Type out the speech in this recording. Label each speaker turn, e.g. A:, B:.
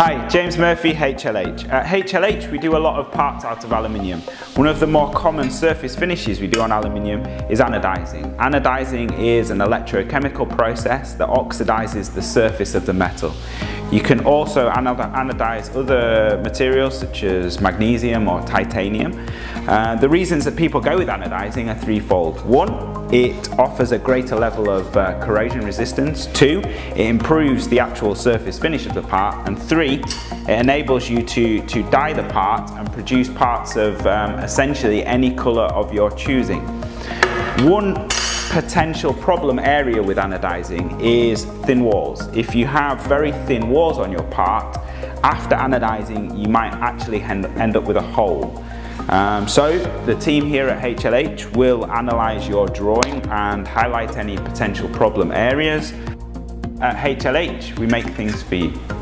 A: Hi, James Murphy, HLH. At HLH we do a lot of parts out of aluminium. One of the more common surface finishes we do on aluminium is anodizing. Anodizing is an electrochemical process that oxidizes the surface of the metal. You can also anodize other materials such as magnesium or titanium. Uh, the reasons that people go with anodizing are threefold. One, it offers a greater level of uh, corrosion resistance. Two, it improves the actual surface finish of the part. And three, it enables you to, to dye the part and produce parts of um, essentially any color of your choosing. One potential problem area with anodizing is thin walls. If you have very thin walls on your part, after anodizing you might actually end up with a hole. Um, so the team here at HLH will analyse your drawing and highlight any potential problem areas. At HLH we make things for you.